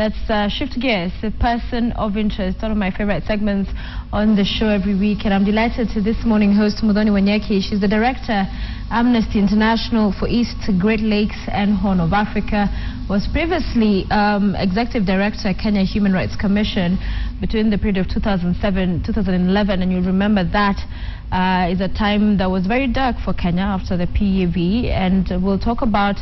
Let's uh, shift gears. A person of interest, one of my favorite segments on the show every week. And I'm delighted to this morning host Muthoni Wanyeki. She's the director, Amnesty International for East Great Lakes and Horn of Africa. Was previously um, executive director, Kenya Human Rights Commission between the period of 2007 2011. And you'll remember that uh, is a time that was very dark for Kenya after the PAV. And we'll talk about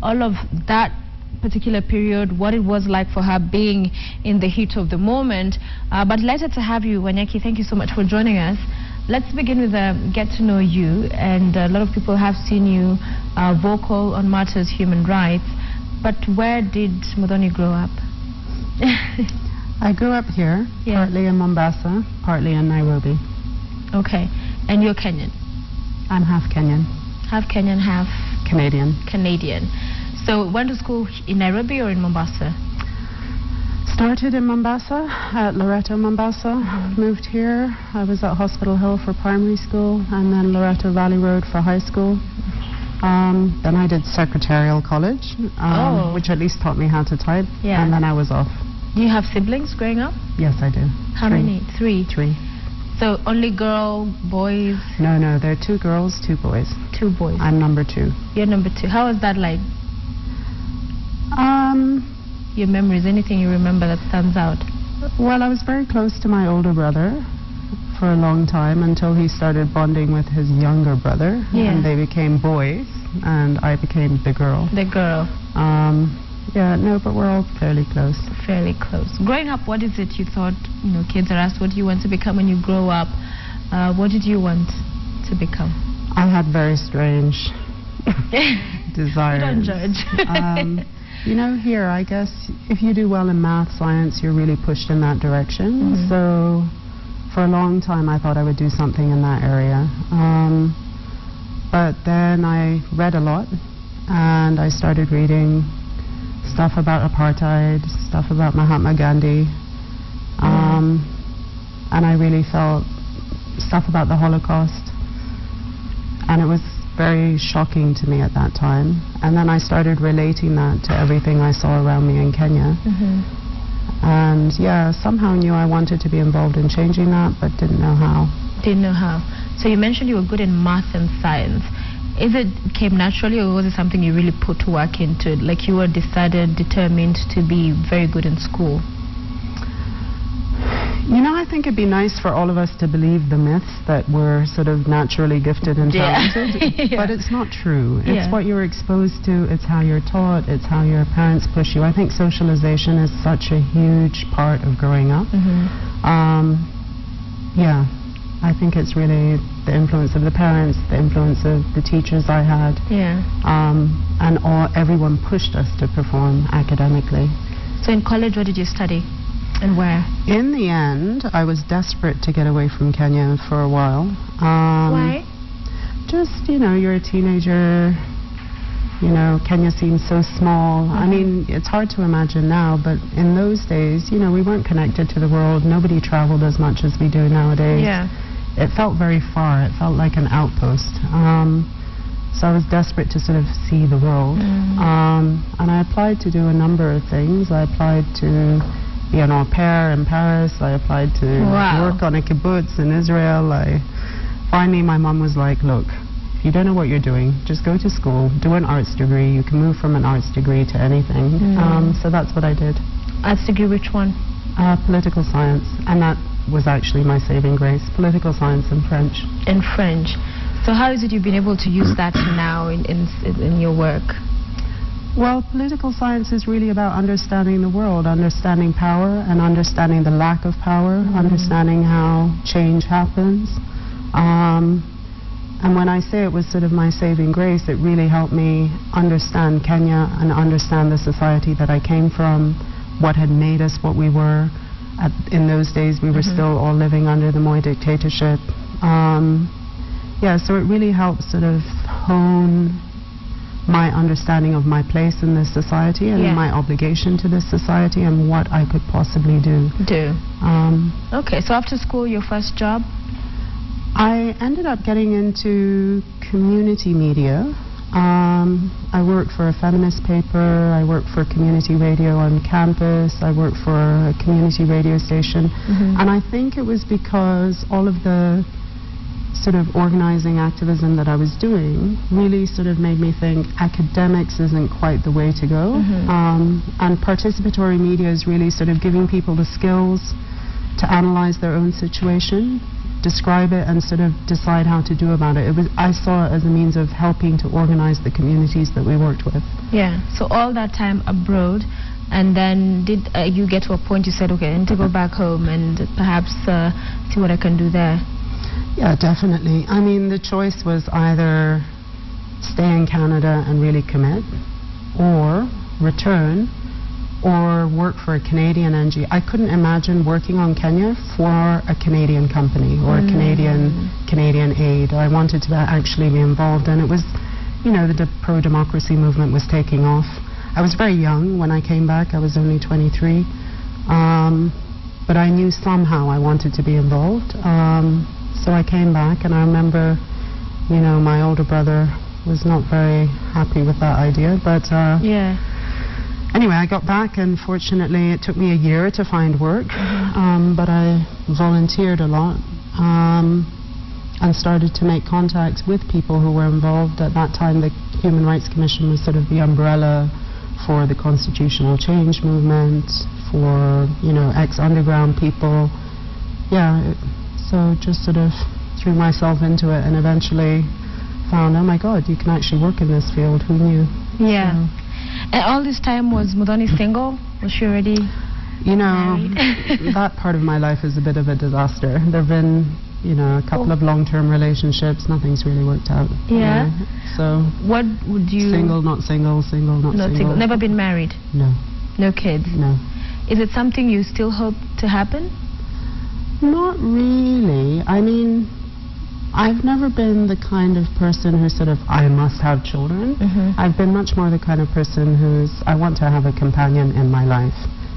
all of that particular period, what it was like for her being in the heat of the moment. Uh, but delighted to have you, Wanyeki. Thank you so much for joining us. Let's begin with a get to know you. And a lot of people have seen you uh, vocal on matters human rights. But where did Muthoni grow up? I grew up here, Yeah. partly in Mombasa, partly in Nairobi. Okay. And you're Kenyan? I'm half Kenyan, Half Kenyan, half Canadian. Canadian. So went to school in Nairobi or in Mombasa? Started in Mombasa, at Loreto, Mombasa. Moved here. I was at Hospital Hill for primary school and then Loreto Valley Road for high school. Um, then I did secretarial college, um, Oh. which at least taught me how to type. Yeah. And then I was off. Do you have siblings growing up? Yes, I do. How Three. many? Three. Three. So only girl, boys, No, no, there are two girls, two boys. two boys. I'm number two. You're number two. How was that like? Um, Your memories, anything you remember that stands out? Well, I was very close to my older brother for a long time until he started bonding with his younger brother. Yeah. And they became boys, and I became the girl. The girl, Um, yeah, no, but we're all fairly close. fairly close. Growing up, what is it you thought? You know, kids are asked, "What do you want to become when you grow up?" Uh, what did you want to become? I had very strange desires. Don't judge. um, you know, here, I guess if you do well in math, science, you're really pushed in that direction. Mhm. So for a long time, I thought I would do something in that area. Um, but then I read a lot, and I started reading stuff about apartheid, stuff about Mahatma Gandhi, um, and I really felt stuff about the Holocaust and it was very shocking to me at that time. And then I started relating that to everything I saw around me in Kenya. hmm And yeah, somehow knew I wanted to be involved in changing that, but didn't know how. Didn't know how. So you mentioned you were good in math and science. Is it came naturally, or was it something you really put work into? Like you were decided, determined to be very good in school. You know, I think it'd be nice for all of us to believe the myths that we're sort of naturally gifted and talented, Yeah. but it's not true. It's Yeah. what you're exposed to, it's how you're taught, it's how your parents push you. I think socialization is such a huge part of growing up. Mm-hmm. Um, yeah, I think it's really the influence of the parents, the influence of the teachers I had, Yeah. um, and all, everyone pushed us to perform academically. So in college, what did you study, and where? In the end, I was desperate to get away from Kenya for a while. Um, Why? Just, you know, you're a teenager. You know, Kenya seems so small. I Mhm. mean, it's hard to imagine now, but in those days, you know, we weren't connected to the world. Nobody traveled as much as we do nowadays. Yeah. it felt very far. It felt like an outpost. Um, so I was desperate to sort of see the world. Mm. Um, and I applied to do a number of things. I applied to be know, pair in Paris. I applied to Wow. work on a kibbutz in Israel. I, finally, my mom was like, look, if you don't know what you're doing, just go to school, do an arts degree. You can move from an arts degree to anything. Mm. Um, so that's what I did. Arts degree, which one? Uh, political science. And that was actually my saving grace. Political science and French. In French. So how is it you've been able to use that now in, in, in your work? Well, political science is really about understanding the world, understanding power and understanding the lack of power, understanding how change happens. Um, and when I say it was sort of my saving grace, it really helped me understand Kenya and understand the society that I came from, what had made us what we were. At, in those days, we were Mhm. still all living under the Moi dictatorship. Um, yeah, so it really helped sort of hone my understanding of my place in this society and Yeah. my obligation to this society and what I could possibly do. Do. Um, Okay, so after school, your first job? I ended up getting into community media Um, I worked for a feminist paper. I worked for community radio on campus. I worked for a community radio station. Mhm. And I think it was because all of the sort of organizing activism that I was doing really sort of made me think academics isn't quite the way to go. Mhm. Um, and participatory media is really sort of giving people the skills to analyze their own situation, describe it, and sort of decide how to do about it. it was, I saw it as a means of helping to organize the communities that we worked with. Yeah. So all that time abroad, and then did uh, you get to a point you said, okay, I need to go back home and perhaps uh, see what I can do there? Yeah, definitely. I mean, the choice was either stay in Canada and really commit, or return, or work for a Canadian NGO. I couldn't imagine working on Kenya for a Canadian company or a Mm. Canadian Canadian aid. I wanted to actually be involved, and it was, you know, the de- pro-democracy movement was taking off. I was very young when I came back. I was only 23. Um, but I knew somehow I wanted to be involved. Um, so I came back, and I remember, you know, my older brother was not very happy with that idea. But uh, Yeah. anyway, I got back, and fortunately, it took me a year to find work. Um, but I volunteered a lot um, and started to make contacts with people who were involved. At that time, the Human Rights Commission was sort of the umbrella for the constitutional change movement, for you know ex-underground people. Yeah, it, so just sort of threw myself into it, and eventually found, oh my God, you can actually work in this field. Who knew? Yeah. So, And all this time was Muthoni single? Was she already? You know, that part of my life is a bit of a disaster. There have been, you know, a couple Oh. of long-term relationships. Nothing's really worked out. you Yeah? know. So What would you? single, not single, single, not, Not single. Never been married. No, No kids. no. Is it something you still hope to happen? Not really. I mean, I've never been the kind of person who sort of I must have children. Mhm. I've been much more the kind of person who's I want to have a companion in my life.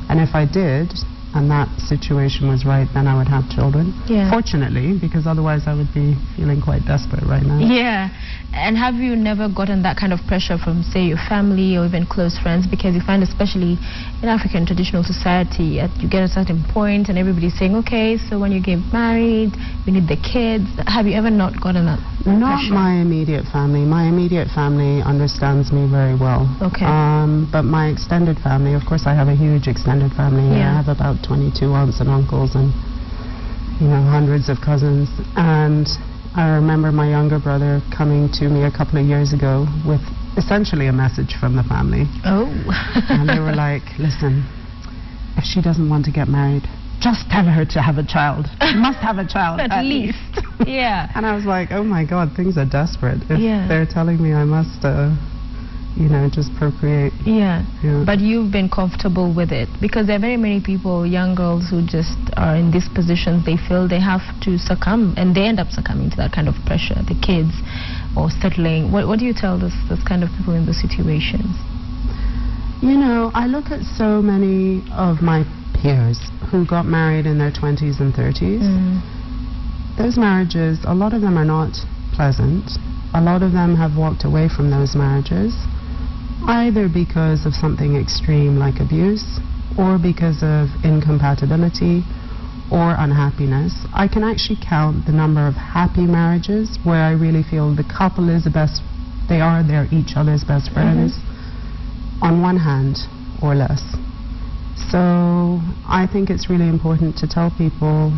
And if I did, and that situation was right, then I would have children. Yeah. Fortunately, because otherwise I would be feeling quite desperate right now. Yeah. And have you never gotten that kind of pressure from, say, your family or even close friends? Because you find, especially in African traditional society, at you get a certain point and everybody's saying, okay, so when you get married, we need the kids. Have you ever not gotten that Not pressure? my immediate family. My immediate family understands me very well. Okay. Um, but my extended family, of course, I have a huge extended family. Yeah. I have about 22 aunts and uncles and, you know, hundreds of cousins. And I remember my younger brother coming to me a couple of years ago with essentially a message from the family. Oh. And they were like, listen, if she doesn't want to get married, just tell her to have a child. She must have a child. At least. Yeah. And I was like, oh my God, things are desperate. If Yeah. they're telling me I must, uh, you know, just procreate. Yeah. Yeah. But you've been comfortable with it because there are very many people, young girls, who just are in these positions. They feel they have to succumb, and they end up succumbing to that kind of pressure. The kids, or settling. What, what do you tell this this kind of people in those situations? You know, I look at so many of my peers who got married in their 20s and 30s. Mm. Those marriages, a lot of them are not pleasant. A lot of them have walked away from those marriages, either because of something extreme like abuse, or because of incompatibility or unhappiness. I can actually count the number of happy marriages where I really feel the couple is the best, they are, they're each other's best mm-hmm. friends, on one hand or less. So I think it's really important to tell people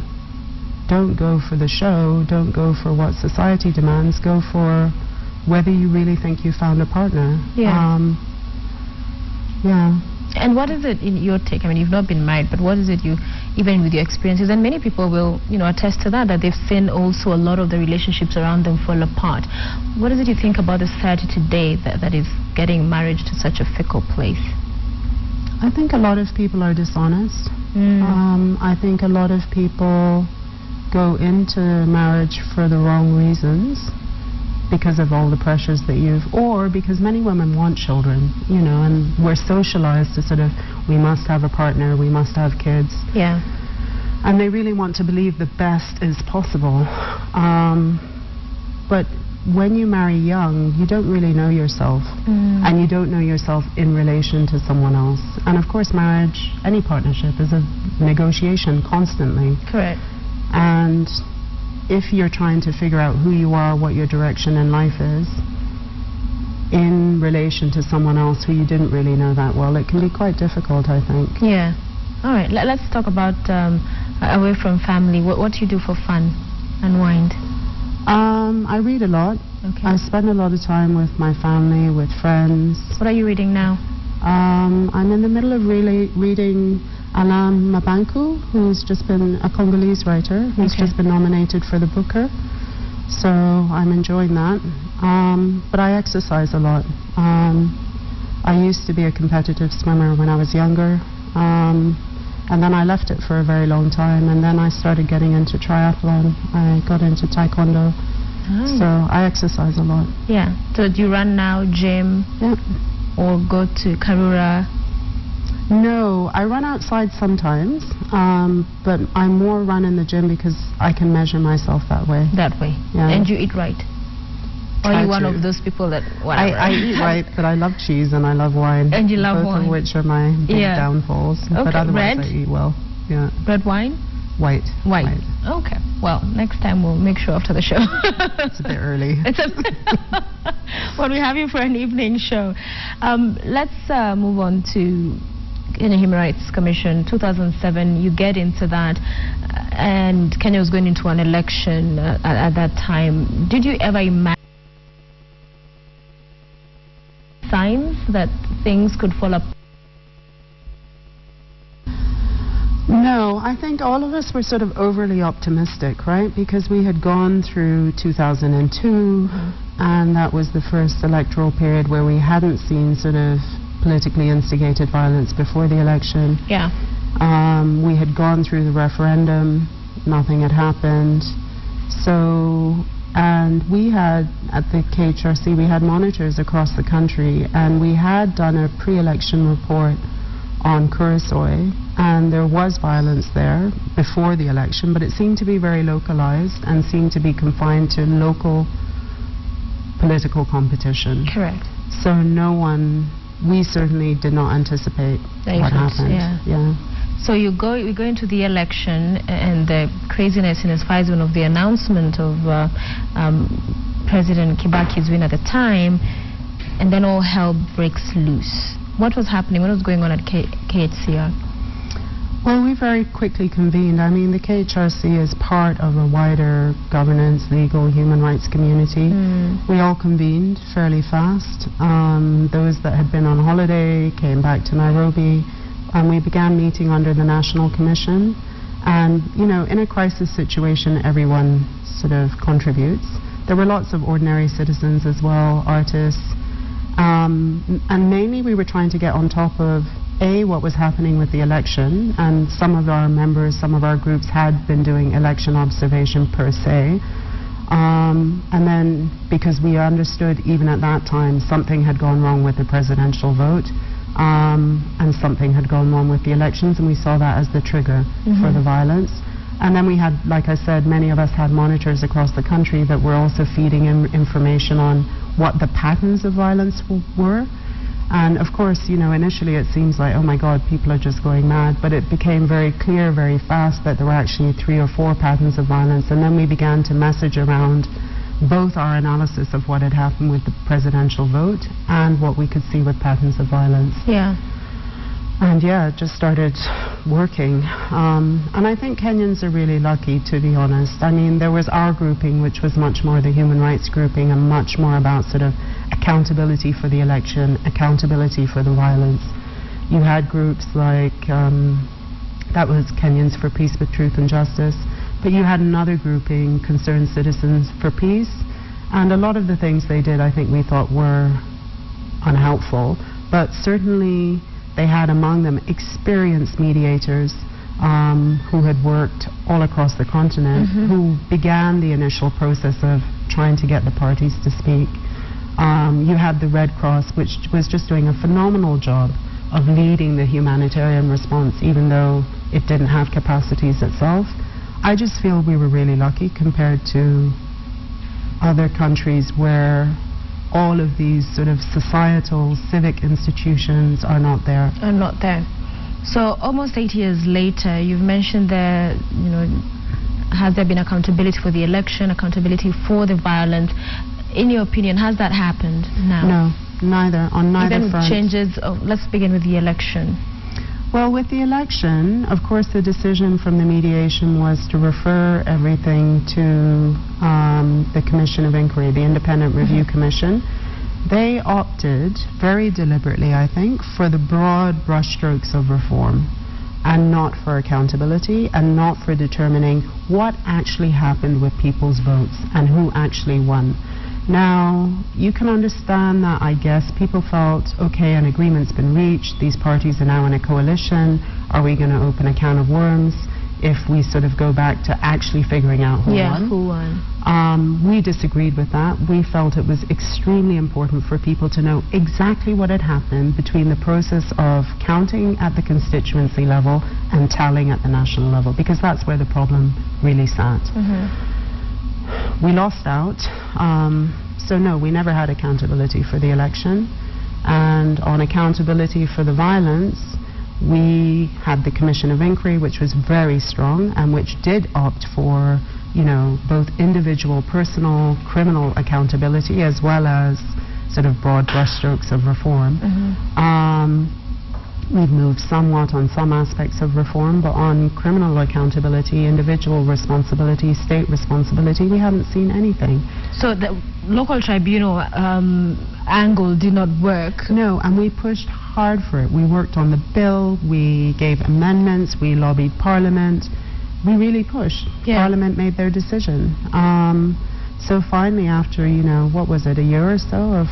don't go for the show, don't go for what society demands, go for whether you really think you found a partner. Yeah. Um, yeah. And what is it in your take? I mean, you've not been married, but what is it you, even with your experiences, and many people will, you know, attest to that, that they've seen also a lot of the relationships around them fall apart. What is it you think about the society today that, that is getting marriage to such a fickle place? I think a lot of people are dishonest. Mm. Um, I think a lot of people go into marriage for the wrong reasons because of all the pressures that you've, or because many women want children, you know, and we're socialized to sort of, we must have a partner, we must have kids. Yeah. and they really want to believe the best is possible. Um, but when you marry young, you don't really know yourself. Mm. And you don't know yourself in relation to someone else. And of course, marriage, any partnership, is a negotiation constantly. Correct. And if you're trying to figure out who you are, what your direction in life is, in relation to someone else who you didn't really know that well, it can be quite difficult, I think. Yeah. All right. Let, us talk about um, away from family. What, what do you do for fun and wind? Um, I read a lot. Okay. I spend a lot of time with my family, with friends. What are you reading now? Um, I'm in the middle of really reading Alain Mabanckou, who's just been a Congolese writer, who's Okay. just been nominated for the Booker. So I'm enjoying that. Um, but I exercise a lot. Um, I used to be a competitive swimmer when I was younger. Um, and then I left it for a very long time. And then I started getting into triathlon. I got into taekwondo. Oh. So I exercise a lot. yeah. So do you run now, gym, Yeah. or go to Karura? No, I run outside sometimes, um, but I more run in the gym because I can measure myself that way. that way? Yeah. And you eat right? Or are you one of those people that I, whatever? I eat right, but I love cheese and I love wine. And you love both wine. of which are my big Yeah. downfalls. Okay, But otherwise, red? I eat well. Yeah, Red wine? white. White. Okay. Well, next time we'll make sure after the show. It's a bit early. It's a well, we have you for an evening show. Um, let's uh, move on to Kenya Human Rights Commission 2007. You get into that, and Kenya was going into an election uh, at, at that time. Did you ever imagine signs that things could fall apart? No, I think all of us were sort of overly optimistic, right? Because we had gone through 2002, and that was the first electoral period where we hadn't seen sort of politically instigated violence before the election. Yeah. Um, we had gone through the referendum, nothing had happened. So, and we had, at the KHRC, we had monitors across the country, and we had done a pre election report on Kuresoi, and there was violence there before the election, but it seemed to be very localized and seemed to be confined to local political competition. Correct. So no one, we certainly did not anticipate That what happened. yeah. yeah. So you go, you go into the election, and the craziness in as far as of the announcement of uh, um, President Kibaki's win at the time, and then all hell breaks loose. What was happening? What was going on at K- KHCR? Well, we very quickly convened. I mean, the KHRC is part of a wider governance, legal, human rights community. Mm. We all convened fairly fast. Um, those that had been on holiday came back to Nairobi, and we began meeting under the National Commission. And, you know, in a crisis situation, everyone sort of contributes. There were lots of ordinary citizens as well, artists. Um, and mainly we were trying to get on top of A, what was happening with the election, and some of our members, some of our groups had been doing election observation per se. Um, and then because we understood even at that time something had gone wrong with the presidential vote um, and something had gone wrong with the elections, and we saw that as the trigger for the violence. And then we had, like I said, many of us had monitors across the country that were also feeding in information on what the patterns of violence w- were. And of course, you know, initially it seems like, oh my God, people are just going mad. But it became very clear very fast that there were actually three or four patterns of violence. And then we began to message around both our analysis of what had happened with the presidential vote and what we could see with patterns of violence. Yeah. And yeah, just started working. Um, and I think Kenyans are really lucky, to be honest. I mean, there was our grouping, which was much more the human rights grouping and much more about sort of accountability for the election, accountability for the violence. You had groups like, um, that was Kenyans for Peace with Truth and Justice, but you had another grouping, Concerned Citizens for Peace. And a lot of the things they did, I think we thought were unhelpful, but certainly they had among them experienced mediators um, who had worked all across the continent, who began the initial process of trying to get the parties to speak. Um, you had the Red Cross, which was just doing a phenomenal job of leading the humanitarian response, even though it didn't have capacities itself. I just feel we were really lucky compared to other countries where all of these sort of societal civic institutions are not there. Are not there. So almost eight years later, you've mentioned there, you know, has there been accountability for the election, accountability for the violence? In your opinion, has that happened now? No, neither on neither Even front. changes. Oh, let's begin with the election. Well, with the election, of course, the decision from the mediation was to refer everything to um, the Commission of Inquiry, the Independent Review Commission. They opted very deliberately, I think, for the broad brushstrokes of reform and not for accountability and not for determining what actually happened with people's votes and who actually won. Now, you can understand that, I guess. People felt, okay, an agreement's been reached, these parties are now in a coalition, are we going to open a can of worms if we sort of go back to actually figuring out who yeah, won? who won? Um, we disagreed with that. We felt it was extremely important for people to know exactly what had happened between the process of counting at the constituency level and tallying at the national level, because that's where the problem really sat. We lost out. Um, so, no, we never had accountability for the election. And on accountability for the violence, we had the Commission of Inquiry, which was very strong and which did opt for, you know, both individual, personal, criminal accountability as well as sort of broad brushstrokes of reform. Um, we've moved somewhat on some aspects of reform, but on criminal accountability, individual responsibility, state responsibility, we haven't seen anything. So the local tribunal um, angle did not work. No, and we pushed hard for it. We worked on the bill, we gave amendments, we lobbied Parliament. We really pushed. Yeah. Parliament made their decision. Um, so finally, after, you know, what was it, a year or so of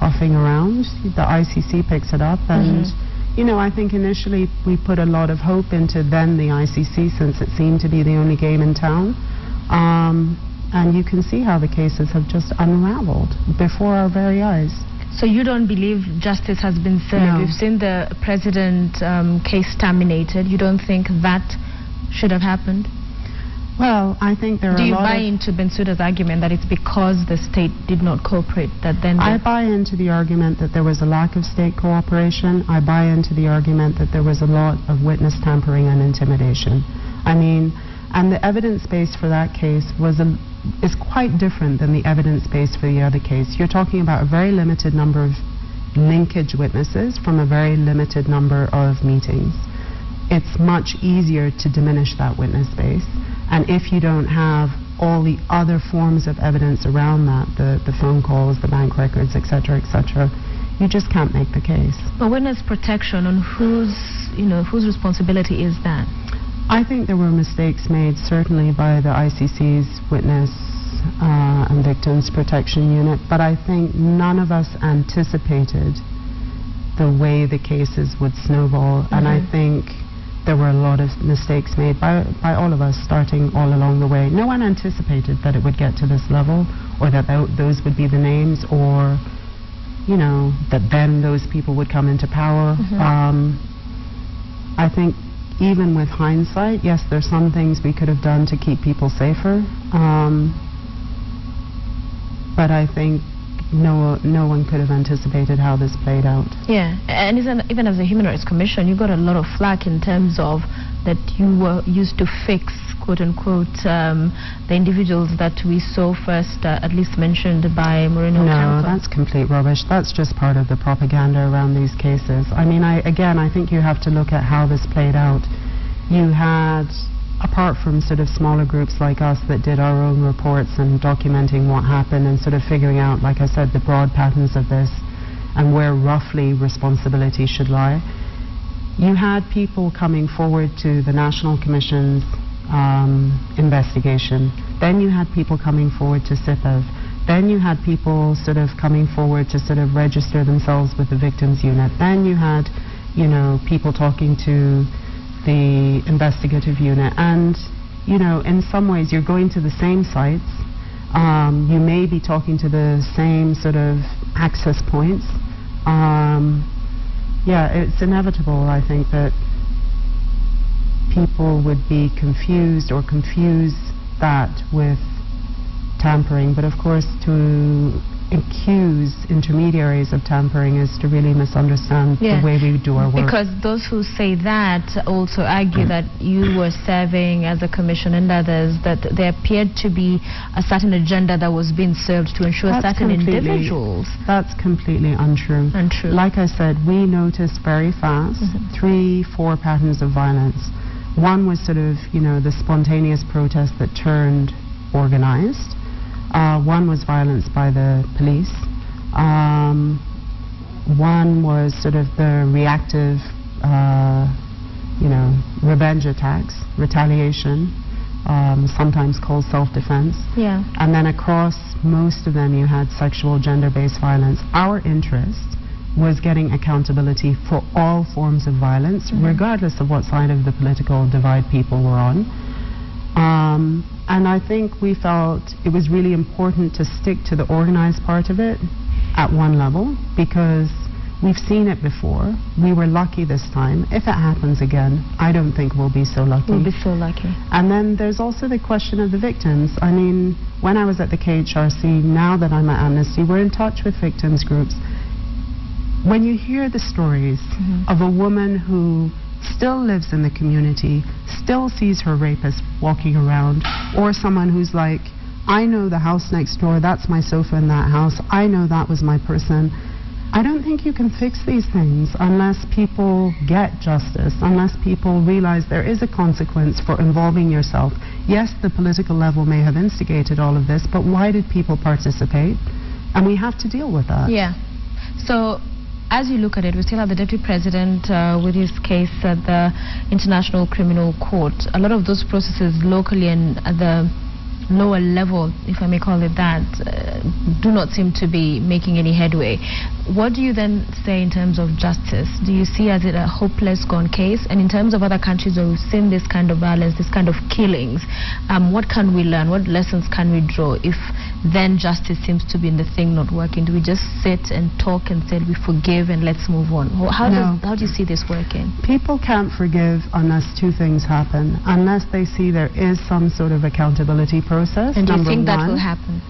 puffing around, the ICC picks it up and. You know, I think initially we put a lot of hope into then the ICC since it seemed to be the only game in town. Um, and you can see how the cases have just unraveled before our very eyes. So you don't believe justice has been served? No. We've seen the president um, case terminated. You don't think that should have happened? Well, I think there are Do a you buy into Bensouda's argument that it's because the state did not cooperate that then I buy into the argument that there was a lack of state cooperation. I buy into the argument that there was a lot of witness tampering and intimidation. I mean, and the evidence base for that case was a, is quite different than the evidence base for the other case. You're talking about a very limited number of linkage witnesses from a very limited number of meetings. It's much easier to diminish that witness base. And if you don't have all the other forms of evidence around that, the, the phone calls, the bank records, et cetera, et cetera, you just can't make the case. But witness protection on whose, you know, whose responsibility is that? I think there were mistakes made, certainly by the ICC's Witness uh, and Victims Protection Unit, but I think none of us anticipated the way the cases would snowball, and I think there were a lot of mistakes made by, by all of us starting all along the way. No one anticipated that it would get to this level, or that tho- those would be the names, or, you know, that then those people would come into power. Um, I think even with hindsight, yes, there's some things we could have done to keep people safer. Um, but I think no, no one could have anticipated how this played out. Yeah, and even as a Human Rights Commission, you got a lot of flack in terms of that you were used to fix, quote unquote, um, the individuals that we saw first, uh, at least mentioned by Moreno No, that's complete rubbish. That's just part of the propaganda around these cases. I mean, I, again, I think you have to look at how this played out. You had, apart from sort of smaller groups like us that did our own reports and documenting what happened and sort of figuring out, like I said, the broad patterns of this and where roughly responsibility should lie. You had people coming forward to the National Commission's um, investigation. Then you had people coming forward to CIPEV. Then you had people sort of coming forward to sort of register themselves with the victims unit. Then you had, you know, people talking to the investigative unit. And, you know, in some ways you're going to the same sites. Um, you may be talking to the same sort of access points. Um, yeah, it's inevitable, I think, that people would be confused or confuse that with tampering, but of course to accuse intermediaries of tampering is to really misunderstand Yeah. the way we do our work. Because those who say that also argue that you were serving as a commission and others, that there appeared to be a certain agenda that was being served to ensure That's certain individuals. That's completely untrue. Untrue. Like I said, we noticed very fast Mhm. three, four patterns of violence. One was sort of, you know, the spontaneous protest that turned organized. Uh, one was violence by the police. Um, one was sort of the reactive, uh, you know, revenge attacks, retaliation, um, sometimes called self-defense. Yeah. And then across most of them, you had sexual gender-based violence. Our interest was getting accountability for all forms of violence, Mhm. regardless of what side of the political divide people were on. Um, and I think we felt it was really important to stick to the organized part of it at one level because we've seen it before. We were lucky this time. If it happens again, I don't think we'll be so lucky. We'll be so lucky. And then there's also the question of the victims. I mean, when I was at the KHRC, now that I'm at Amnesty, we're in touch with victims groups. When you hear the stories Mhm. of a woman who still lives in the community, still sees her rapist walking around, or someone who's like, I know the house next door, that's my sofa in that house, I know that was my person. I don't think you can fix these things unless people get justice, unless people realize there is a consequence for involving yourself. Yes, the political level may have instigated all of this, but why did people participate? And we have to deal with that. Yeah. So, as you look at it, we still have the deputy president uh, with his case at the International Criminal Court. A lot of those processes locally and at the lower level, if I may call it that, uh, do not seem to be making any headway. What do you then say in terms of justice? Do you see as it a hopeless gone case? And in terms of other countries where we've seen this kind of violence, this kind of killings, um, what can we learn? What lessons can we draw if then justice seems to be in the thing not working? Do we just sit and talk and say we forgive and let's move on? How, how, No. does, how do you see this working? People can't forgive unless two things happen. Unless they see there is some sort of accountability process. And do you think that will happen?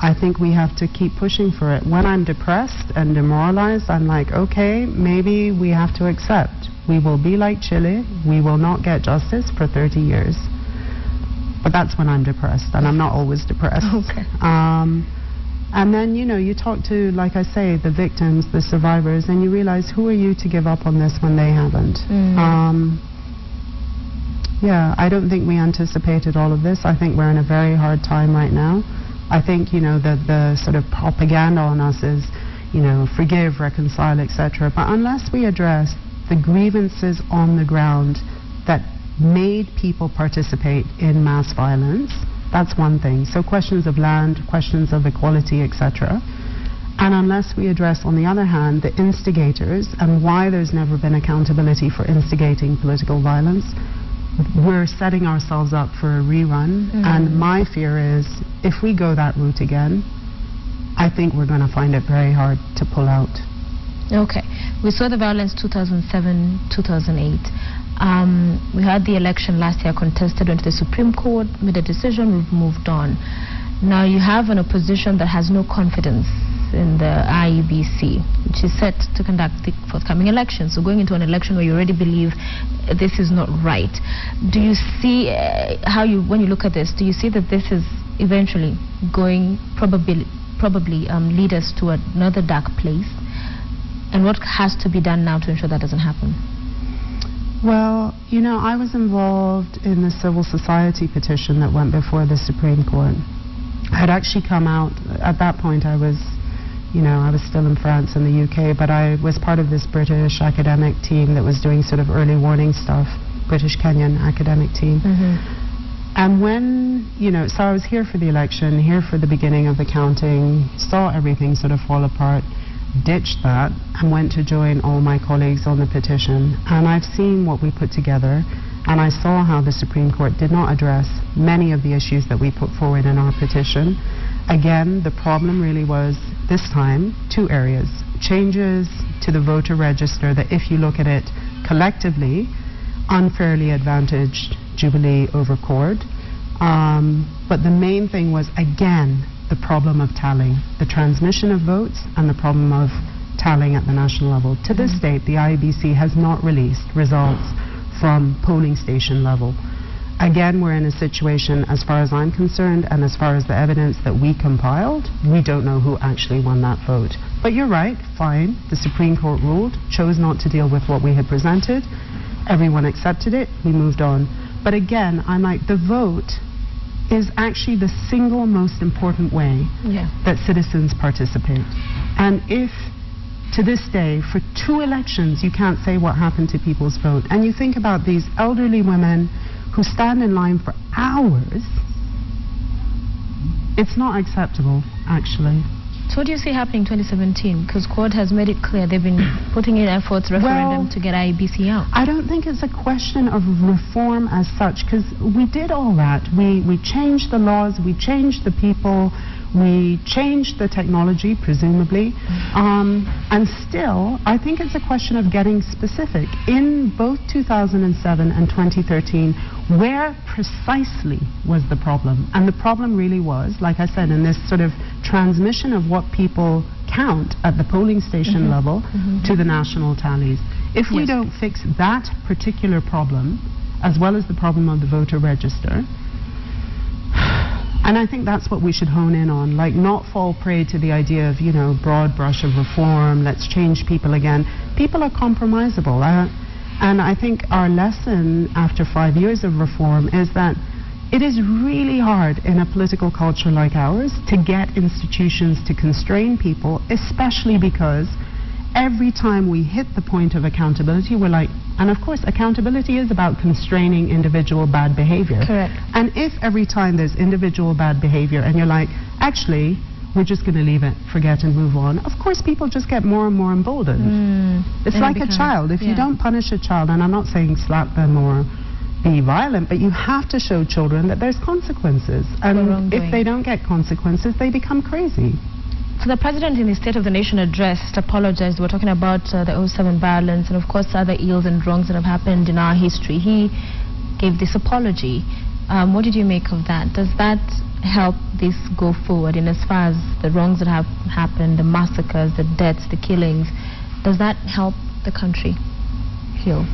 I think we have to keep pushing for it. When I'm depressed and demoralized, I'm like, okay, maybe we have to accept. We will be like Chile. We will not get justice for 30 years. But that's when I'm depressed, and I'm not always depressed. Okay. Um, and then, you know, you talk to, like I say, the victims, the survivors, and you realize who are you to give up on this when they haven't? Mm. Um, yeah, I don't think we anticipated all of this. I think we're in a very hard time right now. I think, you know, the, the sort of propaganda on us is, you know, forgive, reconcile, etc. But unless we address the grievances on the ground that made people participate in mass violence, that's one thing. So questions of land, questions of equality, etc. And unless we address, on the other hand, the instigators and why there's never been accountability for instigating political violence, we're setting ourselves up for a rerun. Mhm. And my fear is if we go that route again, I think we're going to find it very hard to pull out. Okay. We saw the violence 2007, 2008. Um, we had the election last year contested, went to the Supreme Court, made a decision, we've moved on. Now you have an opposition that has no confidence in the IEBC, which is set to conduct the forthcoming election. So going into an election where you already believe this is not right, do you see uh, how you, when you look at this, do you see that this is eventually going probably probably um, lead us to another dark place? And what has to be done now to ensure that doesn't happen? Well, you know, I was involved in the civil society petition that went before the Supreme Court. I had actually come out, at that point I was, you know, I was still in France and the UK, but I was part of this British academic team that was doing sort of early warning stuff, British Kenyan academic team. Mm-hmm. And when, you know, so I was here for the election, here for the beginning of the counting, saw everything sort of fall apart, ditched that, and went to join all my colleagues on the petition. And I've seen what we put together, and I saw how the Supreme Court did not address many of the issues that we put forward in our petition. Again, the problem really was this time two areas changes to the voter register that, if you look at it collectively, unfairly advantaged Jubilee over Cord. Um, But the main thing was, again, the problem of tallying, the transmission of votes and the problem of tallying at the national level. To this mm-hmm. date, the IEBC has not released results from polling station level. Again, we're in a situation, as far as I'm concerned, and as far as the evidence that we compiled, we don't know who actually won that vote. But you're right, fine. The Supreme Court ruled, chose not to deal with what we had presented. Everyone accepted it, we moved on. But again, I'm like, the vote is actually the single most important way Yeah. that citizens participate. And if to this day, for two elections, you can't say what happened to people's vote, and you think about these elderly women who stand in line for hours, it's not acceptable, actually. So what do you see happening in 2017? Because Cord has made it clear they've been putting in efforts, referendum Well- to get IEBC out. I don't think it's a question of reform as such, because we did all that. We, we changed the laws, we changed the people, we changed the technology, presumably. Um, and still, I think it's a question of getting specific. In both 2007 and 2013, where precisely was the problem? And the problem really was, like I said, in this sort of transmission of what people count at the polling station level to the national tallies. If we don't fix that particular problem, as well as the problem of the voter register, and I think that's what we should hone in on, like not fall prey to the idea of, you know, broad brush of reform, let's change people again. People are compromisable. Uh, and I think our lesson after five years of reform is that it is really hard in a political culture like ours to get institutions to constrain people, especially because every time we hit the point of accountability, we're like, and of course, accountability is about constraining individual bad behavior. Correct. And if every time there's individual bad behavior and you're like, actually, we're just going to leave it, forget and move on, of course, people just get more and more emboldened. Mm. It's And it like a child. If you don't punish a child, and I'm not saying slap them or be violent, but you have to show children that there's consequences. And if they don't get consequences, they become crazy. So the president in his State of the Nation address apologized. We're talking about uh, the 07 violence and of course other ills and wrongs that have happened in our history. He gave this apology. Um, what did you make of that? Does that help this go forward in as far as the wrongs that have happened, the massacres, the deaths, the killings? Does that help the country heal?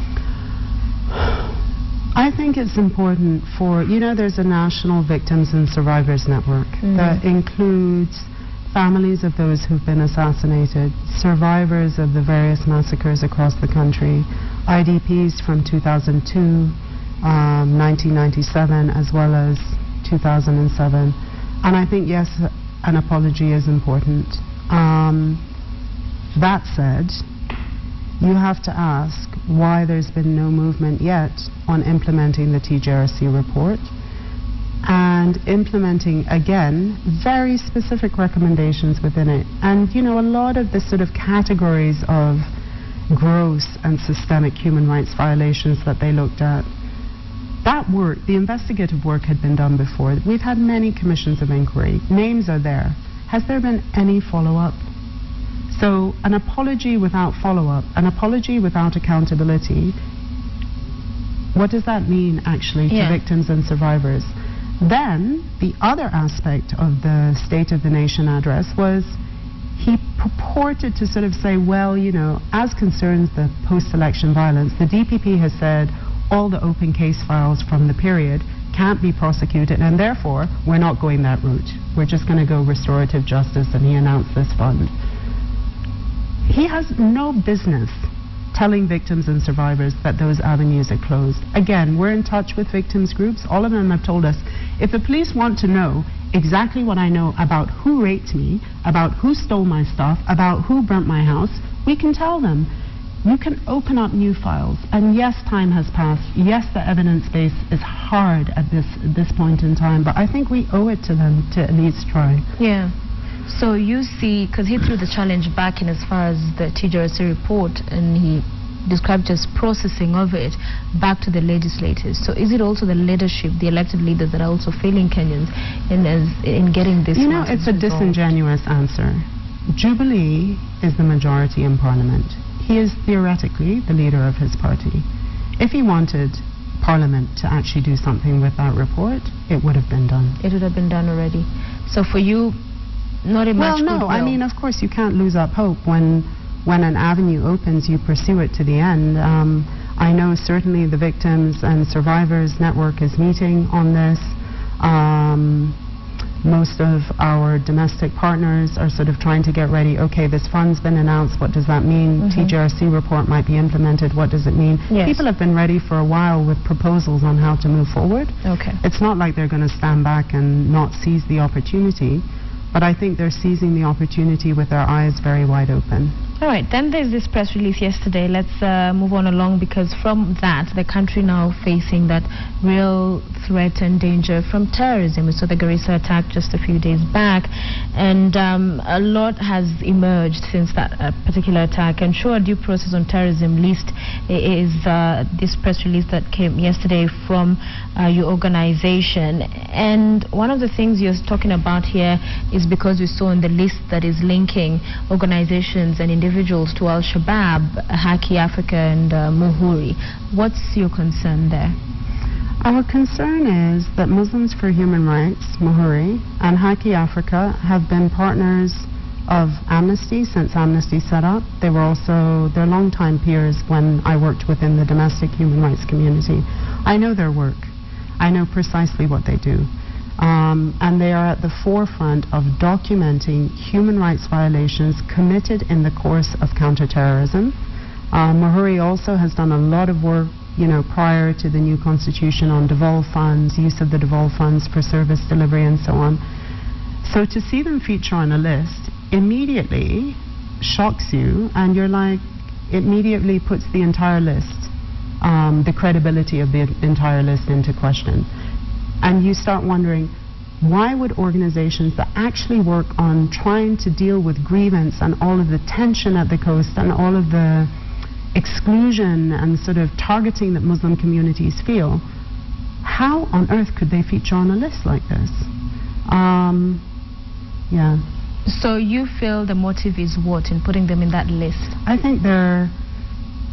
I think it's important for, you know, there's a National Victims and Survivors Network Mm. that includes families of those who've been assassinated, survivors of the various massacres across the country, IDPs from 2002, um, 1997, as well as 2007. And I think, yes, an apology is important. Um, that said, you have to ask why there's been no movement yet on implementing the TJRC report and implementing, again, very specific recommendations within it. And, you know, a lot of the sort of categories of gross and systemic human rights violations that they looked at, that work, the investigative work had been done before. We've had many commissions of inquiry. Names are there. Has there been any follow-up? So an apology without follow-up, an apology without accountability, what does that mean actually to Yeah. victims and survivors? Then the other aspect of the State of the Nation address was he purported to sort of say, well, you know, as concerns the post-election violence, the DPP has said all the open case files from the period can't be prosecuted, and therefore we're not going that route. We're just going to go restorative justice, and he announced this fund. He has no business telling victims and survivors that those avenues are closed. Again, we're in touch with victims groups. All of them have told us if the police want to know exactly what I know about who raped me, about who stole my stuff, about who burnt my house, we can tell them. You can open up new files. And yes, time has passed. Yes, the evidence base is hard at this, this point in time, but I think we owe it to them to at least try. Yeah. So you see, because he threw the challenge back in as far as the TJRC report, and he described as processing of it back to the legislators. So is it also the leadership, the elected leaders that are also failing Kenyans in, as, in getting this? You know, it's a resolved? disingenuous answer. Jubilee is the majority in Parliament. He is theoretically the leader of his party. If he wanted Parliament to actually do something with that report, it would have been done. It would have been done already. So for you, not a Well, much no, I mean, of course, you can't lose up hope when when an avenue opens, you pursue it to the end. Um, I know certainly the Victims and Survivors Network is meeting on this. Um, most of our domestic partners are sort of trying to get ready. Okay, this fund's been announced. What does that mean? TJRC report might be implemented. What does it mean? Yes. People have been ready for a while with proposals on how to move forward. Okay. It's not like they're going to stand back and not seize the opportunity, but I think they're seizing the opportunity with their eyes very wide open. All right, then there's this press release yesterday. Let's uh, move on along because from that, the country now facing that real threat and danger from terrorism. We saw the Garissa attack just a few days back, and um, a lot has emerged since that uh, particular attack. And sure, due process on terrorism list is uh, this press release that came yesterday from uh, your organization. And one of the things you're talking about here is because we saw on the list that is linking organizations and individuals to Al Shabaab, Haki Africa, and uh, Muhuri. What's your concern there? Our concern is that Muslims for Human Rights, Muhuri, and Haki Africa have been partners of Amnesty since Amnesty set up. They were also their longtime peers when I worked within the domestic human rights community. I know their work. I know precisely what they do. Um, and they are at the forefront of documenting human rights violations committed in the course of counterterrorism. Uh, Muhuri also has done a lot of work, you know, prior to the new constitution on devolved funds, use of the devolved funds for service delivery and so on. So to see them feature on a list immediately shocks you, and you're like, immediately puts the entire list, um, the credibility of the entire list into question. And you start wondering, why would organizations that actually work on trying to deal with grievance and all of the tension at the coast and all of the exclusion and sort of targeting that Muslim communities feel, how on earth could they feature on a list like this? Um, yeah. So you feel the motive is what in putting them in that list? I think they're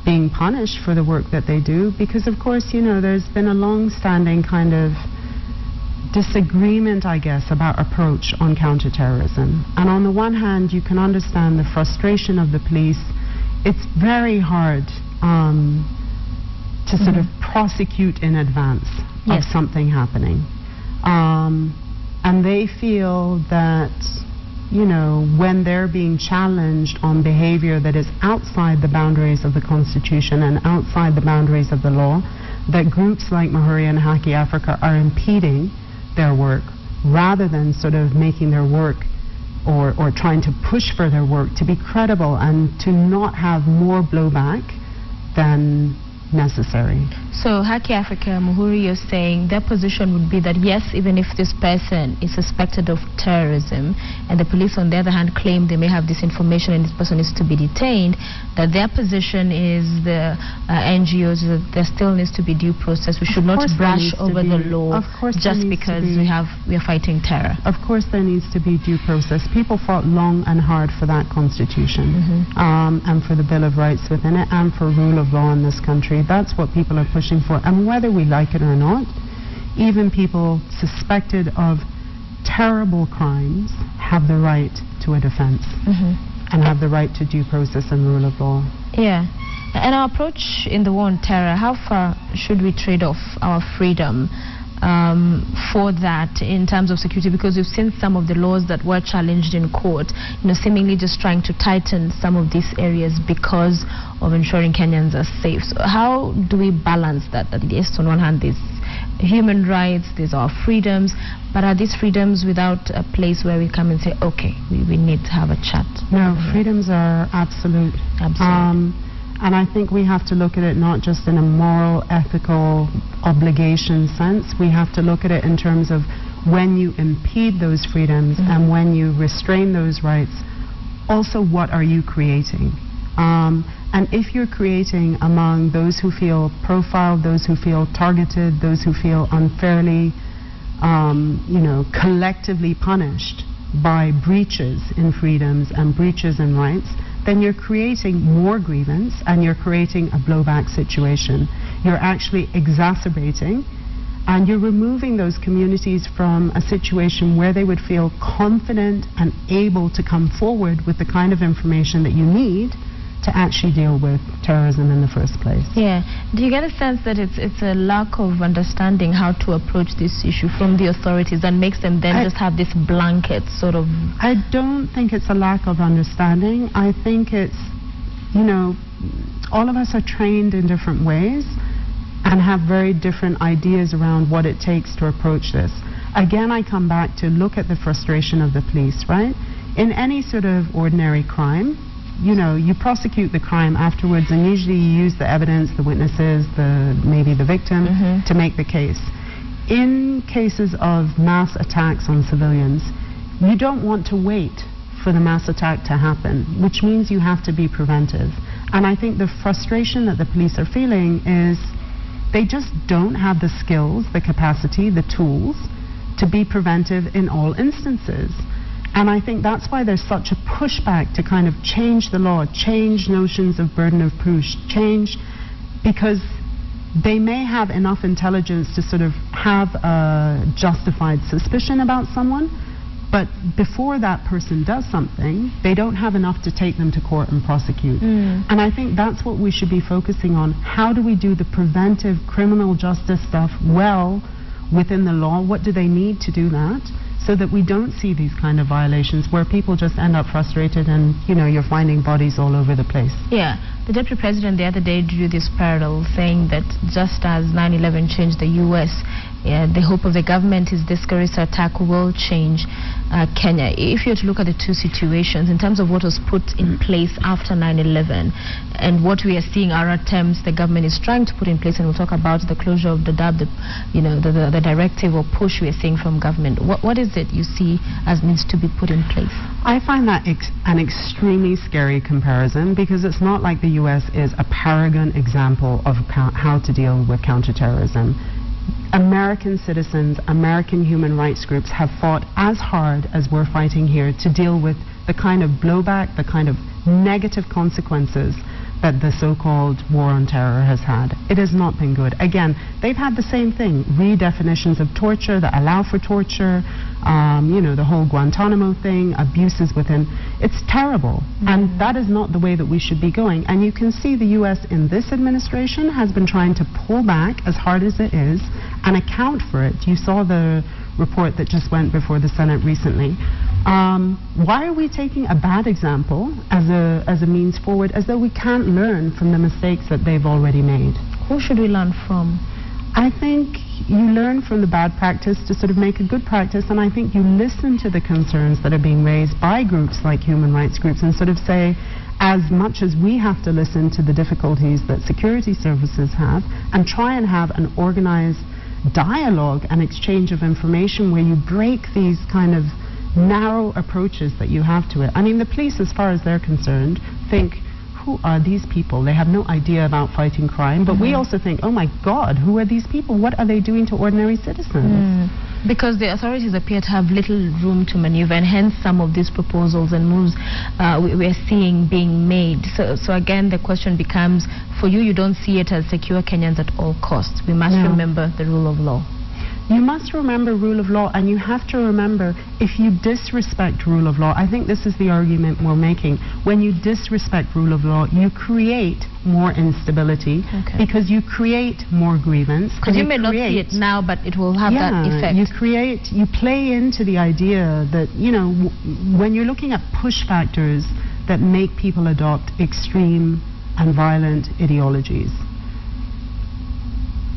being punished for the work that they do because, of course, you know, there's been a long standing kind of disagreement, I guess, about approach on counterterrorism. And on the one hand, you can understand the frustration of the police. It's very hard um, to sort of prosecute in advance Yes. of something happening. Um, and they feel that, you know, when they're being challenged on behavior that is outside the boundaries of the Constitution and outside the boundaries of the law, that groups like Muhuri and Haki Africa are impeding their work rather than sort of making their work or, or trying to push for their work to be credible and to not have more blowback than necessary. So Haki Africa, Muhuri, you're saying their position would be that yes, even if this person is suspected of terrorism and the police on the other hand claim they may have this information and this person is to be detained, that their position is the uh, NGOs that there still needs to be due process. We should not brush over the law Of course just because be. we have we are fighting terror. Of course, there needs to be due process. People fought long and hard for that Constitution Mm-hmm. um, and for the Bill of Rights within it and for rule of law in this country. That's what people are pushing for. And whether we like it or not, even people suspected of terrible crimes have the right to a defense Mm-hmm. and have the right to due process and rule of law. Yeah. And our approach in the war on terror, how far should we trade off our freedom um, for that in terms of security? Because we've seen some of the laws that were challenged in court, you know, seemingly just trying to tighten some of these areas because of ensuring Kenyans are safe. So how do we balance that? That yes, on one hand, there's human rights, these our freedoms, but are these freedoms without a place where we come and say, okay, we, we need to have a chat? No, freedoms are absolute. Absolute. Um, and I think we have to look at it not just in a moral, ethical obligation sense. We have to look at it in terms of when you impede those freedoms and when you restrain those rights, also what are you creating? Um, and if you're creating among those who feel profiled, those who feel targeted, those who feel unfairly, um, you know, collectively punished by breaches in freedoms and breaches in rights, then you're creating more grievance and you're creating a blowback situation. You're actually exacerbating and you're removing those communities from a situation where they would feel confident and able to come forward with the kind of information that you need to actually deal with terrorism in the first place. Yeah. Do you get a sense that it's it's a lack of understanding how to approach this issue from the authorities that makes them then I just have this blanket sort of I don't think it's a lack of understanding. I think it's, you know, all of us are trained in different ways and have very different ideas around what it takes to approach this. Again, I come back to look at the frustration of the police, right? In any sort of ordinary crime, you know, you prosecute the crime afterwards and usually you use the evidence, the witnesses, the maybe the victim Mhm. to make the case. In cases of mass attacks on civilians, you don't want to wait for the mass attack to happen, which means you have to be preventive. And I think the frustration that the police are feeling is they just don't have the skills, the capacity, the tools to be preventive in all instances. And I think that's why there's such a pushback to kind of change the law, change notions of burden of proof, change because they may have enough intelligence to sort of have a justified suspicion about someone, but before that person does something, they don't have enough to take them to court and prosecute. Mm. And I think that's what we should be focusing on. How do we do the preventive criminal justice stuff well within the law? What do they need to do that? So that we don't see these kind of violations where people just end up frustrated and, you know, you're finding bodies all over the place. Yeah, the deputy president the other day drew this parallel, saying that just as 9/11 changed the U.S., yeah, the hope of the government is this Garissa attack will change uh, Kenya. If you were to look at the two situations in terms of what was put in place after 9/11 and what we are seeing are attempts the government is trying to put in place, and we'll talk about the closure of the Dadaab, the, you know, the, the, the directive or push we are seeing from government. What, what is it you see as needs to be put in place? I find that ex- an extremely scary comparison because it's not like the US is a paragon example of how to deal with counterterrorism. American citizens, American human rights groups have fought as hard as we're fighting here to deal with the kind of blowback, the kind of negative consequences that the so-called war on terror has had. It has not been good. Again, they've had the same thing, redefinitions of torture that allow for torture, um, you know, the whole Guantanamo thing, abuses within. It's terrible. And that is not the way that we should be going. And you can see the U.S. in this administration has been trying to pull back as hard as it is and account for it. You saw the report that just went before the Senate recently. Um, why are we taking a bad example as a, as a means forward as though we can't learn from the mistakes that they've already made? Who should we learn from? I think you learn from the bad practice to sort of make a good practice, and I think you listen to the concerns that are being raised by groups like human rights groups and sort of say, as much as we have to listen to the difficulties that security services have, and try and have an organized dialogue and exchange of information where you break these kind of narrow approaches that you have to it. I mean, the police, as far as they're concerned, think, who are these people? They have no idea about fighting crime. But we also think, oh my God, who are these people? What are they doing to ordinary citizens? Because the authorities appear to have little room to maneuver, and hence some of these proposals and moves uh, we, we're seeing being made. So, so again, the question becomes: for you, you don't see it as secure Kenyans at all costs. We must No. remember the rule of law. You must remember rule of law, and you have to remember if you disrespect rule of law, I think this is the argument we're making. When you disrespect rule of law, you create more instability Okay. because you create more grievance. Because and you may not see it now, but it will have yeah, that effect. You create, you play into the idea that, you know, w- when you're looking at push factors that make people adopt extreme and violent ideologies.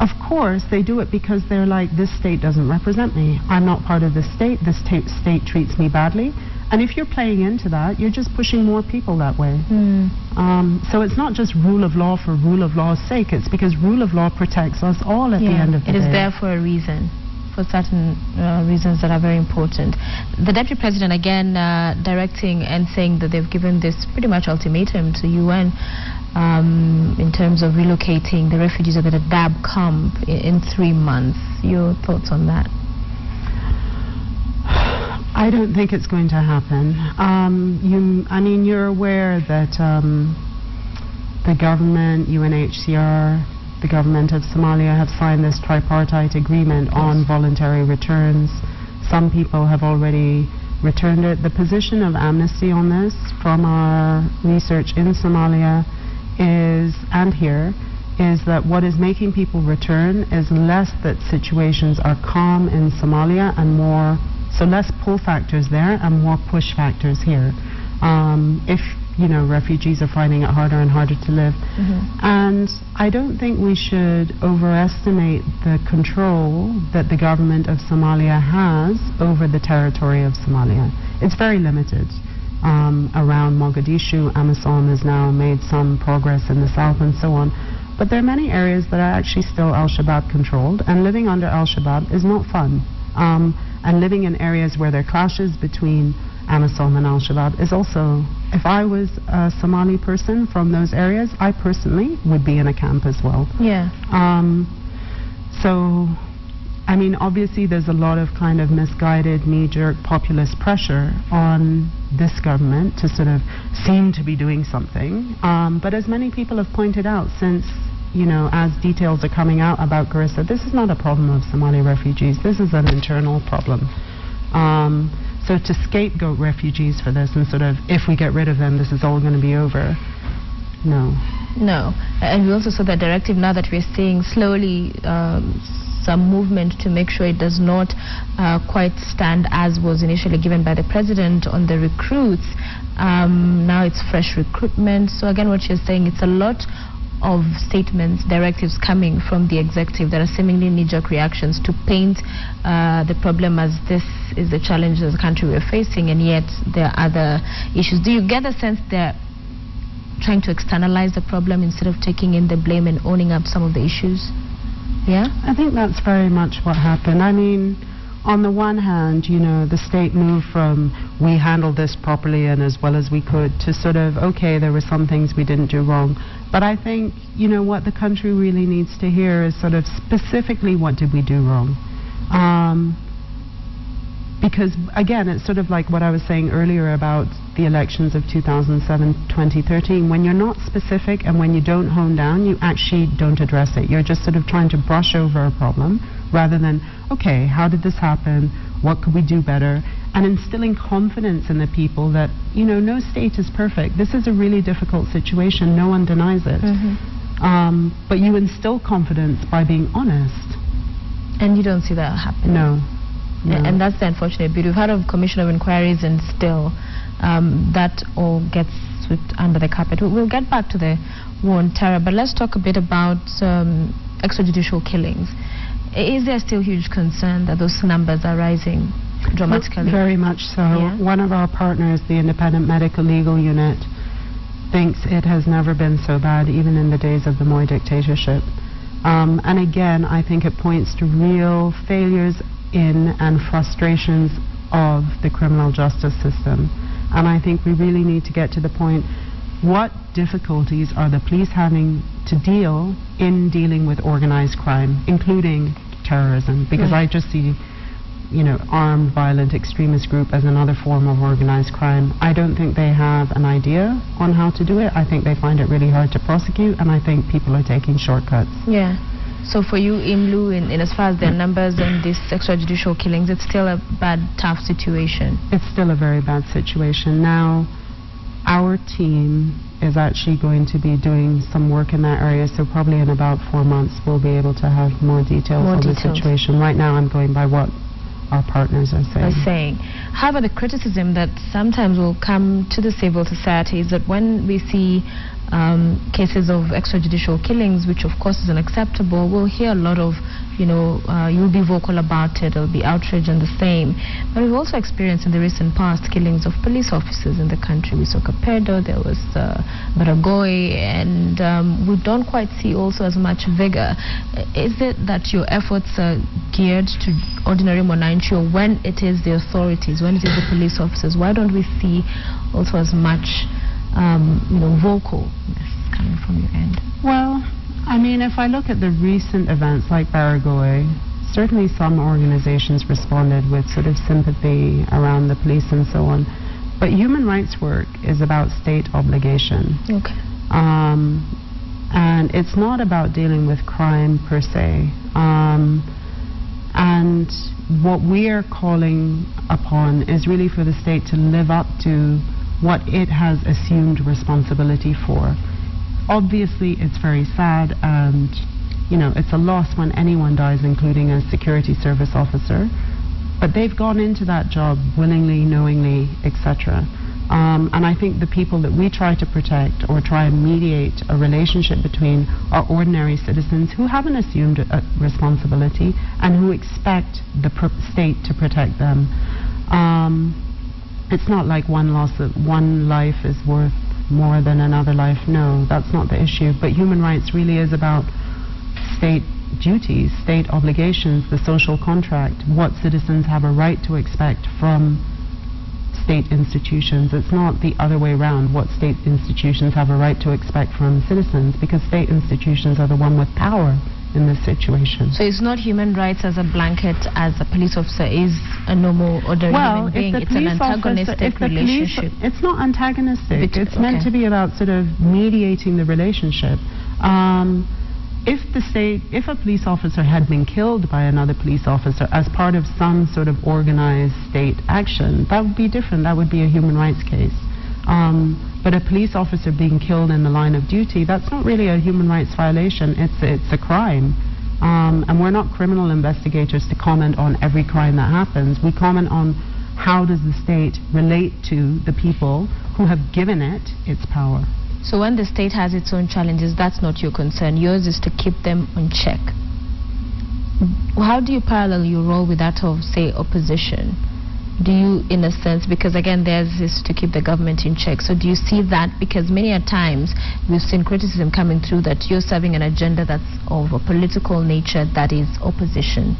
Of course, they do it because they're like, this state doesn't represent me. I'm not part of this state. This ta- state treats me badly. And if you're playing into that, you're just pushing more people that way. Hmm. Um, so it's not just rule of law for rule of law's sake. It's because rule of law protects us all at the end of the it day. is there for a reason, for certain uh, reasons that are very important. The deputy president again uh, directing and saying that they've given this pretty much ultimatum to UN um, in terms of relocating the refugees at the Dadaab camp in, in three months. Your thoughts on that? I don't think it's going to happen. Um, you, I mean, you're aware that um, the government, UNHCR, the government of Somalia have signed this tripartite agreement yes. on voluntary returns. Some people have already returned it. The position of Amnesty on this from our research in Somalia is, and here, is that what is making people return is less that situations are calm in Somalia and more, so less pull factors there and more push factors here. Um, if you know, refugees are finding it harder and harder to live. Mm-hmm. And I don't think we should overestimate the control that the government of Somalia has over the territory of Somalia. It's very limited. Um, around Mogadishu, AMISOM has now made some progress in the south and so on. But there are many areas that are actually still Al Shabaab controlled, and living under Al Shabaab is not fun. Um, and living in areas where there are clashes between AMISOM and Al-Shabaab is also, if I was a Somali person from those areas, I personally would be in a camp as well. Yeah. Um, so, I mean, obviously there's a lot of kind of misguided, knee-jerk populist pressure on this government to sort of seem to be doing something. Um, but as many people have pointed out since you know, as details are coming out about Garissa, this is not a problem of Somali refugees. This is an internal problem. Um, so to scapegoat refugees for this and sort of, if we get rid of them, this is all going to be over, no. No. And we also saw that directive now that we're seeing slowly um, some movement to make sure it does not uh, quite stand as was initially given by the president on the recruits. Um, now it's fresh recruitment. So again, what you're saying, it's a lot of statements, directives coming from the executive that are seemingly knee-jerk reactions to paint uh, the problem as this is the challenge as a country we're facing, and yet there are other issues. Do you get the sense they're trying to externalize the problem instead of taking in the blame and owning up some of the issues? Yeah? I think that's very much what happened. I mean, on the one hand, you know, the state moved from we handled this properly and as well as we could to sort of, okay, there were some things we didn't do wrong. But I think, you know, what the country really needs to hear is sort of specifically what did we do wrong. Um, because again, it's sort of like what I was saying earlier about the elections of 2007, 2013. When you're not specific and when you don't hone down, you actually don't address it. You're just sort of trying to brush over a problem rather than, okay, how did this happen? What could we do better? And instilling confidence in the people that, you know, no state is perfect. This is a really difficult situation. No one denies it. Mm-hmm. Um, but you instill confidence by being honest. And you don't see that happening? No. no. And that's the unfortunate bit. We've heard of commission of inquiries and still um, that all gets swept under the carpet. We'll get back to the war on terror, but let's talk a bit about um, extrajudicial killings. Is there still huge concern that those numbers are rising dramatically? Very much so. Yeah. One of our partners, the Independent Medical Legal Unit, thinks it has never been so bad, even in the days of the Moi dictatorship. Um, and again, I think it points to real failures in and frustrations of the criminal justice system. And I think we really need to get to the point what difficulties are the police having to deal in dealing with organized crime, including terrorism? Because I just see, you know, armed, violent extremist group as another form of organized crime. I don't think they have an idea on how to do it. I think they find it really hard to prosecute, and I think people are taking shortcuts. Yeah. So for you, IMLU, in, in as far as the numbers and these extrajudicial killings, it's still a bad, tough situation? It's still a very bad situation. Now, our team is actually going to be doing some work in that area, so probably in about four months we'll be able to have more details more on details. the situation. Right now I'm going by what our partners are saying. Are saying. However, the criticism that sometimes will come to the civil society is that when we see um, cases of extrajudicial killings, which of course is unacceptable, we'll hear a lot of, you know, uh, you'll be vocal about it, there'll be outrage and the same. But we've also experienced in the recent past killings of police officers in the country. We saw Kapedo, there was uh, Baragoi, and um, we don't quite see also as much vigor. Is it that your efforts are geared to ordinary Mwananchi, or when it is the authorities, when it is the police officers, why don't we see also as much um, you know, vocalness coming from your end? Well, I mean, if I look at the recent events like Baragoi, certainly some organizations responded with sort of sympathy around the police and so on. But human rights work is about state obligation. Okay. Um, and it's not about dealing with crime per se. Um, and what we are calling upon is really for the state to live up to what it has assumed responsibility for. Obviously, it's very sad and, you know, it's a loss when anyone dies, including a security service officer. But they've gone into that job willingly, knowingly, etc. Um, and I think the people that we try to protect or try and mediate a relationship between are ordinary citizens who haven't assumed a responsibility and who expect the state to protect them. Um, it's not like one loss, one life is worth more than another life. No, that's not the issue. But human rights really is about state duties, state obligations, the social contract, what citizens have a right to expect from state institutions. It's not the other way around, what state institutions have a right to expect from citizens, because state institutions are the one with power in this situation. So it's not human rights as a blanket as a police officer is a normal ordinary well, human being. It's an antagonistic officer, relationship. Police, it's not antagonistic. It's okay. meant to be about sort of mediating the relationship. Um, if the state, if a police officer had been killed by another police officer as part of some sort of organized state action, that would be different. That would be a human rights case. Um, but a police officer being killed in the line of duty, that's not really a human rights violation. It's, it's a crime. Um, and we're not criminal investigators to comment on every crime that happens. We comment on how does the state relate to the people who have given it its power. So when the state has its own challenges, that's not your concern. Yours is to keep them on check. How do you parallel your role with that of, say, opposition? Do you, in a sense, because again, theirs is to keep the government in check. So do you see that? Because many a times we've seen criticism coming through that you're serving an agenda that's of a political nature that is opposition.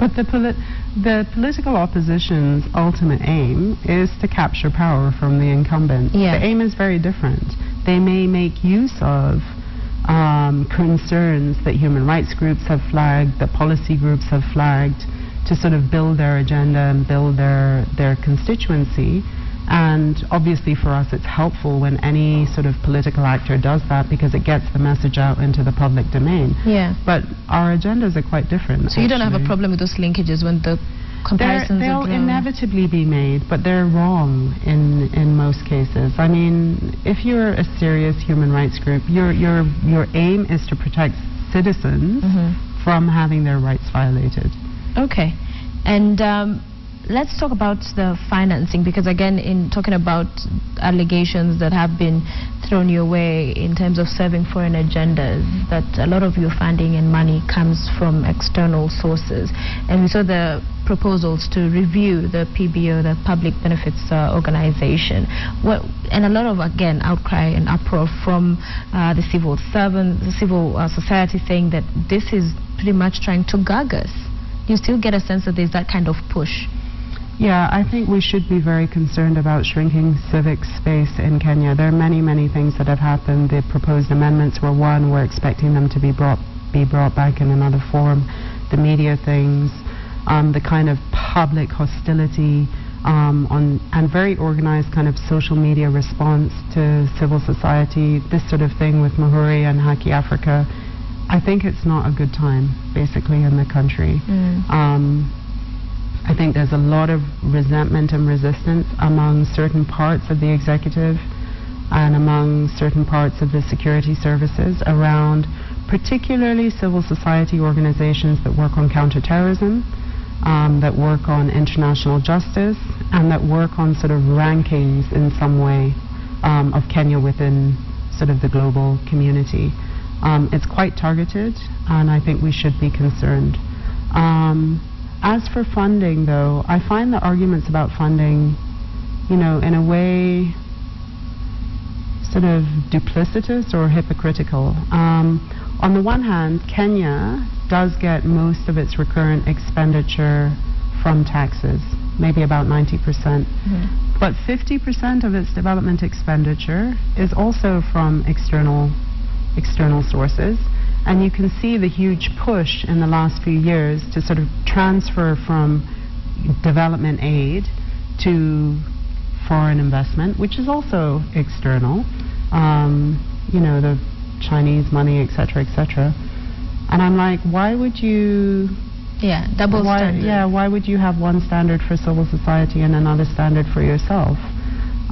But the, poli the political opposition's ultimate aim is to capture power from the incumbent. Yeah. The aim is very different. They may make use of um, concerns that human rights groups have flagged, that policy groups have flagged, to sort of build their agenda and build their, their constituency. And obviously for us it's helpful when any sort of political actor does that because it gets the message out into the public domain. Yeah. But our agendas are quite different. So actually. you don't have a problem with those linkages when the comparisons they're, They'll inevitably be made, but they're wrong in, in most cases. I mean, if you're a serious human rights group, your, your, your aim is to protect citizens mm -hmm. from having their rights violated. Okay. And um, let's talk about the financing because again in talking about allegations that have been thrown your way in terms of serving foreign agendas that a lot of your funding and money comes from external sources. And we saw the proposals to review the PBO the public benefits uh, organization. What, and a lot of again outcry and uproar from uh, the civil servant the civil uh, society saying that this is pretty much trying to gag us you still get a sense that there's that kind of push. Yeah, I think we should be very concerned about shrinking civic space in Kenya. There are many, many things that have happened. The proposed amendments were one. We're expecting them to be brought be brought back in another form. The media things, um, the kind of public hostility um, on and very organized kind of social media response to civil society. This sort of thing with Muhuri and Haki Africa I think it's not a good time, basically, in the country. Mm. Um, I think there's a lot of resentment and resistance among certain parts of the executive and among certain parts of the security services around particularly civil society organizations that work on counterterrorism, um, that work on international justice, and that work on sort of rankings in some way um, of Kenya within sort of the global community. Um, it's quite targeted, and I think we should be concerned. Um, as for funding, though, I find the arguments about funding, you know, in a way, sort of duplicitous or hypocritical. Um, on the one hand, Kenya does get most of its recurrent expenditure from taxes, maybe about 90%. Mm -hmm. But 50% of its development expenditure is also from external external sources. And you can see the huge push in the last few years to sort of transfer from development aid to foreign investment, which is also external. Um, you know, the Chinese money, etc., etc. And I'm like, why would you? Yeah, double why, standard. Yeah, why would you have one standard for civil society and another standard for yourself?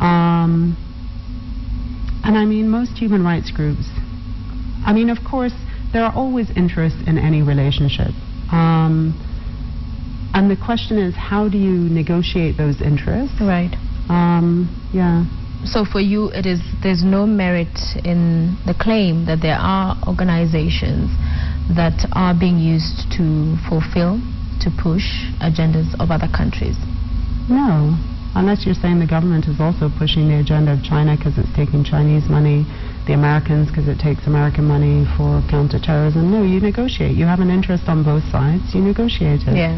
Um, and I mean, most human rights groups. I mean, of course, there are always interests in any relationship. Um, and the question is, how do you negotiate those interests? Right. Um, yeah. So for you, it is there's no merit in the claim that there are organizations that are being used to fulfill, to push agendas of other countries. No, unless you're saying the government is also pushing the agenda of China because it's taking Chinese money, the Americans because it takes American money for counterterrorism. No, you negotiate. You have an interest on both sides. You negotiate it. Yeah.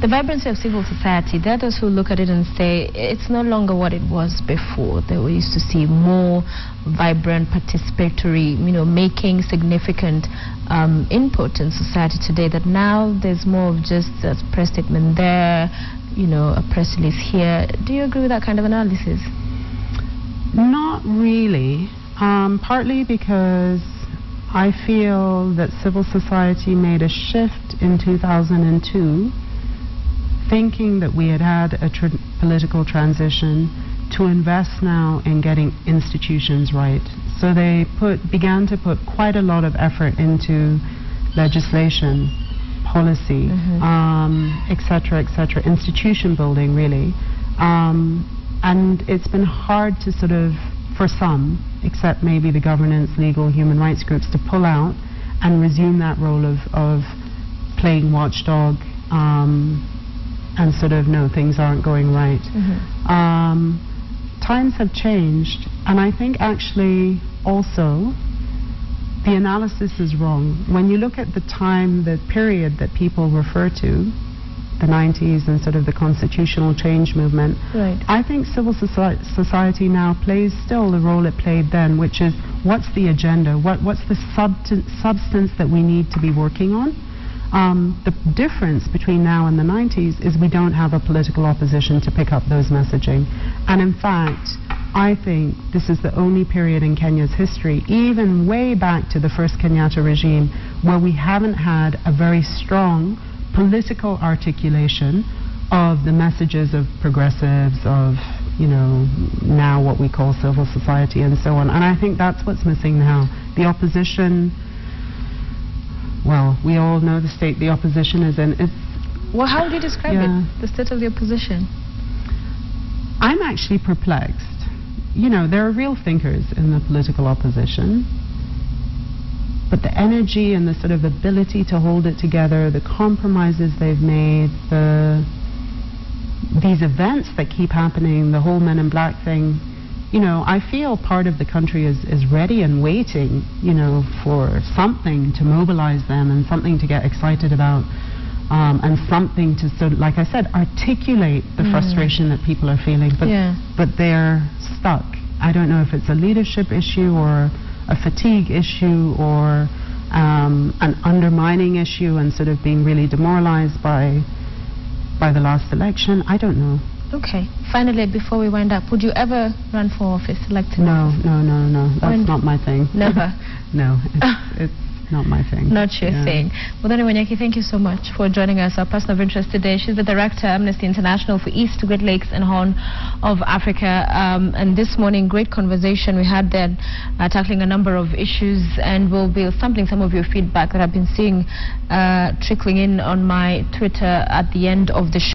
The vibrancy of civil society, there are those who look at it and say it's no longer what it was before. That we used to see more vibrant, participatory, you know, making significant um, input in society today. That now there's more of just a press statement there, you know, a press release here. Do you agree with that kind of analysis? Not really. Um, partly because I feel that civil society made a shift in 2002, thinking that we had had a tr- political transition to invest now in getting institutions right. So they put, began to put quite a lot of effort into legislation, policy, Mhm. um, et cetera, et cetera, institution building, really. Um, and it's been hard to sort of, for some, except maybe the governance, legal, human rights groups, to pull out and resume that role of, of playing watchdog um, and sort of, no, things aren't going right. Um, times have changed, and I think actually also the analysis is wrong. When you look at the time, the period that people refer to, the 90s and sort of the constitutional change movement, Right. I think civil soci- society now plays still the role it played then, which is what's the agenda? What, what's the substance that we need to be working on? Um, the difference between now and the 90s is we don't have a political opposition to pick up those messaging. And in fact, I think this is the only period in Kenya's history, even way back to the first Kenyatta regime, where we haven't had a very strong political articulation of the messages of progressives, of, you know, now what we call civil society and so on. And I think that's what's missing now. The opposition, well, we all know the state the opposition is in. It's, Well, how would you describe Yeah. it? The state of the opposition. I'm actually perplexed. You know, there are real thinkers in the political opposition, but the energy and the sort of ability to hold it together, the compromises they've made, the these events that keep happening, the whole Men in Black thing, you know, I feel part of the country is, is ready and waiting, you know, for something to mobilize them and something to get excited about. Um, and something to sort of, like I said, articulate the Mm. frustration that people are feeling, but Yeah. but they're stuck. I don't know if it's a leadership issue or a fatigue issue or um, an undermining issue and sort of being really demoralized by by the last election. I don't know. Okay. Finally, before we wind up, would you ever run for office, elected? No, no, no, no. That's When- not my thing. Never. no, it's, it's not my thing. Not your Yeah. thing. Muthoni Wanyeki, thank you so much for joining us, our person of interest today. She's the director, Amnesty International for East Great Lakes and Horn of Africa. Um, and this morning, great conversation we had then, uh, tackling a number of issues, and we'll be sampling some of your feedback that I've been seeing uh, trickling in on my Twitter at the end of the show.